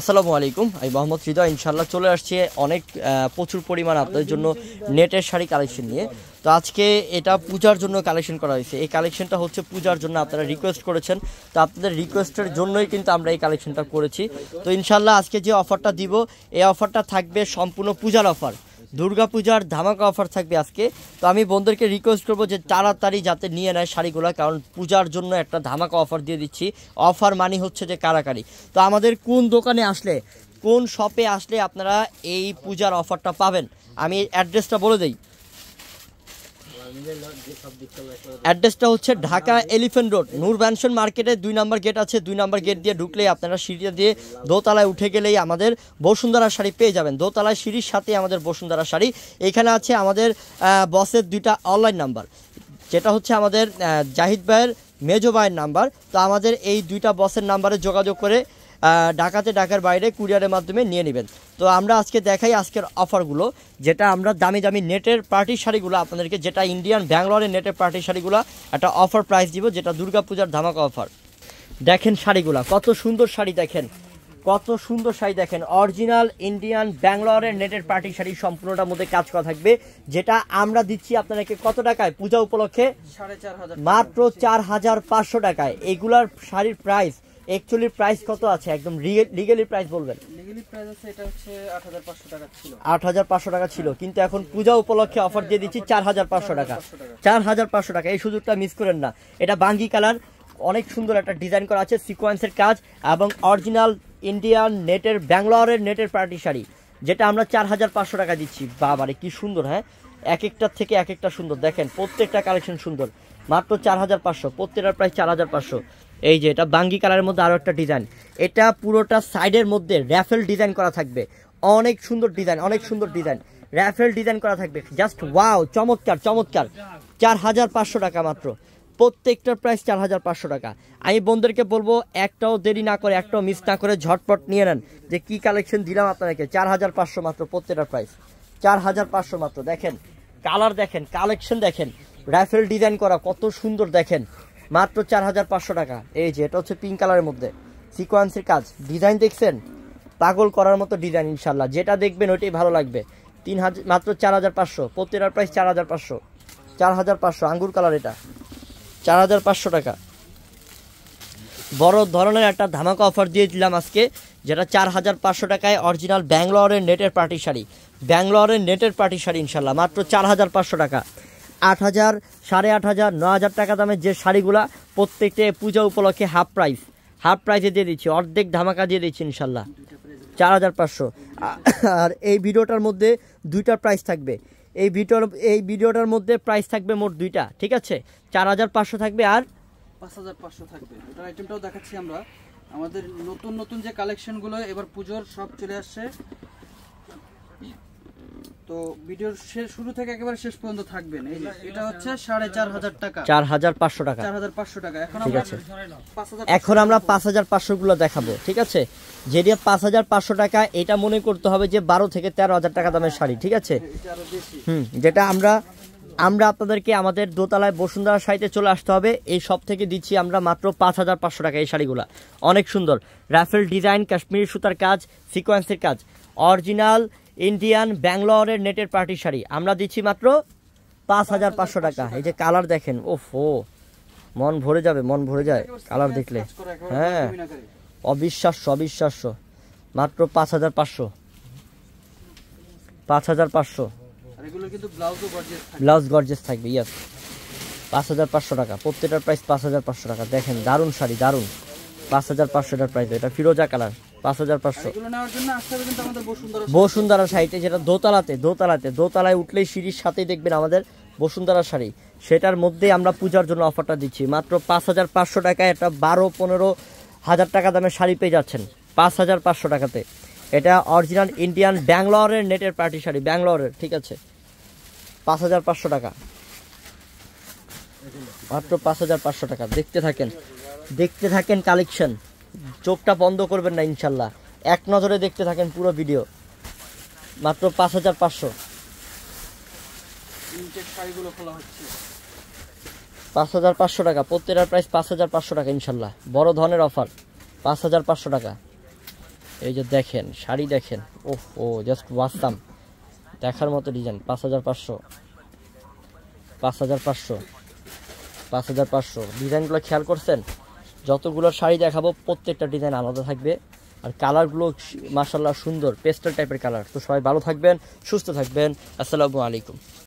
আসসালামু আলাইকুম, আমি মোহাম্মদ হৃদয়। ইনশাল্লাহ চলে আসছে অনেক প্রচুর পরিমাণ আপনাদের জন্য নেটের শাড়ি কালেকশন নিয়ে। তো আজকে এটা পূজার জন্য কালেকশন করা হয়েছে। এই কালেকশনটা হচ্ছে পূজার জন্য আপনারা রিকোয়েস্ট করেছেন। তো আপনাদের রিকোয়েস্টের জন্যই কিন্তু আমরা এই কালেকশনটা করেছি। তো ইনশাল্লাহ আজকে যে অফারটা দিব, এই অফারটা থাকবে সম্পূর্ণ পূজার অফার দুর্গা পূজার ধামাকা অফার থাকবে আজকে। তো আমি বন্ধুদেরকে রিকোয়েস্ট করব যে তাড়াতাড়ি যাতে নিয়ে নেয় শাড়িগুলো, কারণ পূজার জন্য একটা ধামাকা অফার দিয়ে দিচ্ছি। অফার মানি হচ্ছে যে কারাকারি। তো আমাদের কোন দোকানে আসলে, কোন শপে আসলে আপনারা এই পূজার অফারটা পাবেন? আমি অ্যাড্রেসটা বলে দিই। অ্যাড্রেসটা হচ্ছে Dhaka Elephant Road, Noor Mansion মার্কেটে দুই নম্বর গেট আছে। দুই নম্বর গেট দিয়ে ঢুকলেই আপনারা সিঁড়িটা দিয়ে দোতলায় উঠে গেলেই আমাদের বসুন্ধরা শাড়ি পেয়ে যাবেন। দোতলায় সিঁড়ির সাথে আমাদের বসুন্ধরা শাড়ি। এখানে আছে আমাদের বসের দুইটা অনলাইন নাম্বার যেটা হচ্ছে আমাদের জাহিদ ভাইয়ের, মেজো ভাইয়ের নাম্বার তো আমাদের এই দুইটা বসের নাম্বারে যোগাযোগ করে ঢাকাতে ঢাকার বাইরে কুরিয়ারের মাধ্যমে নিয়ে নেবেন। তো আমরা আজকে দেখাই আজকের অফারগুলো যেটা আমরা দামি দামি নেটের পার্টি শাড়িগুলো আপনাদেরকে যেটা ইন্ডিয়ান ব্যাঙ্গালোরের নেটের পার্টি শাড়িগুলো একটা অফার প্রাইস দিব যেটা দুর্গাপূজার ধামাকা অফার দেখেন শাড়িগুলো কত সুন্দর শাড়ি দেখেন কত সুন্দর শাড়ি দেখেন। অরিজিনাল ইন্ডিয়ান ব্যাঙ্গালোরের নেটের পার্টি শাড়ি সম্পূর্ণটার মধ্যে কাজ করা থাকবে যেটা আমরা দিচ্ছি আপনাদেরকে কত টাকায়? পূজা উপলক্ষে সাড়ে চার হাজার মাত্র চার হাজার পাঁচশো টাকায়। এগুলার শাড়ির প্রাইস অ্যাকচুয়ালি প্রাইস কত আছে? একদম লিগেলি প্রাইস বলবেন। লিগেলি প্রাইস আছে এটা হচ্ছে আট হাজার পাঁচশো টাকা ছিল। আট হাজার পাঁচশো টাকা ছিল কিন্তু এখন পূজা উপলক্ষে অফার দিয়ে দিচ্ছি চার হাজার পাঁচশো টাকা। চার হাজার পাঁচশো টাকা এই সুযোগটা মিস করেন না। এটা বাঙ্গি কালার অনেক সুন্দর একটা ডিজাইন করা আছে সিকোয়েন্সের কাজ এবং অরিজিনাল ইন্ডিয়ান নেটের ব্যাঙ্গালোরের নেটের পার্টি শাড়ি যেটা আমরা চার হাজার পাঁচশো টাকা দিচ্ছি। বাবারে কি সুন্দর হ্যাঁ? এক একটার থেকে এক একটা সুন্দর। দেখেন প্রত্যেকটা কালেকশন সুন্দর। মাত্র চার হাজার পাঁচশো প্রত্যেকটার প্রায় চার হাজার পাঁচশো। এই যে এটা বাঙ্গি কালারের মধ্যে আরও একটা ডিজাইন। এটা পুরোটা সাইডের মধ্যে র্যাফেল ডিজাইন করা থাকবে। অনেক সুন্দর ডিজাইন, অনেক সুন্দর ডিজাইন। র্যাফেল ডিজাইন করা থাকবে। জাস্ট ওয়াও, চমৎকার চমৎকার। চার হাজার পাঁচশো টাকা মাত্র। প্রত্যেকটার প্রাইস চার হাজার পাঁচশো টাকা। আমি বন্ধুদেরকে বলব, একটাও দেরি না করে, একটাও মিস না করে ঝটপট নিয়ে নেন। যে কি কালেকশন দিলাম আপনাদেরকে চার হাজার পাঁচশো মাত্র প্রত্যেকটার প্রাইস চার হাজার পাঁচশো মাত্র। দেখেন কালার দেখেন কালেকশন দেখেন। রাইফেল ডিজাইন করা কত সুন্দর দেখেন। মাত্র চার হাজার পাঁচশো টাকা। এই যে, এটা হচ্ছে পিঙ্ক কালারের মধ্যে। সিকোয়েন্সের কাজ। ডিজাইন দেখছেন? পাগল করার মতো ডিজাইন ইনশাল্লাহ। যেটা দেখবেন, ওইটাই ভালো লাগবে। তিন হাজার মাত্র চার হাজার পাঁচশো। প্রত্যেকটার প্রাইস চার হাজার পাঁচশো। চার হাজার পাঁচশো। আঙ্গুর কালার এটা। চার হাজার পাঁচশো টাকা। বড় ধরনের একটা ধামাকা অফার দিয়ে দিলাম আজকে, যেটা চার হাজার পাঁচশো টাকায় অরিজিনাল ব্যাঙ্গালোরের নেটের পার্টি শাড়ি ব্যাঙ্গালোরের নেটের পার্টি শাড়ি ইনশাল্লাহ। মাত্র চার হাজার পাঁচশো টাকা। আট হাজার, সাড়ে আট হাজার, ন হাজার টাকা দামের যে শাড়িগুলা, প্রত্যেকটা পূজা উপলক্ষে হাফ প্রাইস। হাফ প্রাইসে দিয়ে দিচ্ছি, অর্ধেক ধামাকা দিয়ে দিচ্ছি ইনশাল্লাহ। চার হাজার পাঁচশো। আর এই ভিডিওটার মধ্যে দুইটার প্রাইস থাকবে। এই ভিডিওর, এই ভিডিওটার মধ্যে প্রাইস থাকবে মোট দুইটা, ঠিক আছে? চার হাজার পাঁচশো থাকবে আর পাঁচ হাজার পাঁচশো থাকবে। ওটার আইটেমটাও দেখাচ্ছি আমরা। আমাদের নতুন নতুন যে কালেকশনগুলো এবার পুজোর সব চলে আসছে। তো ভিডিওর শুরু থেকে একেবারে শেষ পর্যন্ত থাকবেন। এই যে এটা হচ্ছে সাড়ে চার হাজার টাকা। চার হাজার পাঁচশো টাকা। চার হাজার পাঁচশো টাকা। এখন ঠিক আমরা আছে। এখন আমরা পাঁচ হাজার পাঁচশো গুলো দেখাবো ঠিক আছে? যেটা পাঁচ হাজার পাঁচশো টাকা এটা মনে করতে হবে যে বারো থেকে তেরো হাজার টাকা দামের শাড়ি ঠিক আছে? হুম যেটা আমরা আমরা আপনাদেরকে আমাদের দোতলায় বসুন্ধরা শাড়িতে চলে আসতে হবে। এই সব থেকে দিচ্ছি আমরা মাত্র পাঁচ হাজার পাঁচশো টাকা এই শাড়িগুলো। অনেক সুন্দর। রাফেল ডিজাইন কাশ্মীরি সুতার কাজ সিকোয়েন্সের কাজ। অরিজিনাল ইন্ডিয়ান ব্যাঙ্গালোরের নেটের পার্টি শাড়ি। আমরা দিচ্ছি মাত্র পাঁচ হাজার পাঁচশো টাকা। এই যে কালার দেখেন ও ফো মন ভরে যাবে মন ভরে যায় কালার দেখলে। হ্যাঁ। অবিশ্বাস্য অবিশ্বাস্য। মাত্র পাঁচ হাজার পাঁচশো। পাঁচ হাজার পাঁচশো। ব্লাউজ গর্জেস থাকবে ইয়াস পাঁচ হাজার পাঁচশো টাকা প্রত্যেকটার প্রাইস পাঁচ হাজার পাঁচশো টাকা। দেখেন দারুণ শাড়ি দারুণ। পাঁচ হাজার পাঁচশো টাকার প্রাইস এটা ফিরোজা কালার। পাঁচ হাজার পাঁচশো। বসুন্ধরা শাড়িতে যেটা দোতলাতে দোতলাতে দোতলায় উঠলেই সিঁড়ির সাথেই দেখবেন আমাদের বসুন্ধরা শাড়ি। সেটার মধ্যে আমরা পূজার জন্য অফারটা দিচ্ছি। মাত্র পাঁচ হাজার পাঁচশো টাকায় একটা বারো পনেরো হাজার টাকা দামের শাড়ি পেয়ে যাচ্ছেন। পাঁচ হাজার পাঁচশো টাকাতে। এটা অরিজিনাল ইন্ডিয়ান ব্যাঙ্গালোরের নেটের পার্টি শাড়ি ব্যাঙ্গালোরের ঠিক আছে? পাঁচ হাজার পাঁচশো টাকা। মাত্র পাঁচ হাজার পাঁচশো টাকা। দেখতে থাকেন। দেখতে থাকেন কালেকশন। চোখটা বন্ধ করবেন না ইনশাল্লাহ। এক নজরে দেখতে থাকেন পুরো ভিডিও। মাত্র পাঁচ হাজার পাঁচশো। পাঁচ হাজার পাঁচশো টাকা। প্রত্যেকটার প্রাইস পাঁচ হাজার পাঁচশো টাকা ইনশাল্লাহ। বড় ধরনের অফার। পাঁচ হাজার পাঁচশো টাকা। এই যে দেখেন শাড়ি দেখেন। ওহ ও জাস্ট ওয়াসাম দেখার মতো ডিজাইন পাঁচ হাজার পাঁচশো। পাঁচ হাজার পাঁচশো। পাঁচ হাজার পাঁচশো। ডিজাইনগুলো খেয়াল করছেন? যতগুলো শাড়ি দেখাবো, প্রত্যেকটা ডিজাইন আলাদা থাকবে। আর কালারগুলো মাসাল্লাহ সুন্দর পেস্টাল টাইপের কালার তো সবাই ভালো থাকবেন, সুস্থ থাকবেন। আসসালামু আলাইকুম।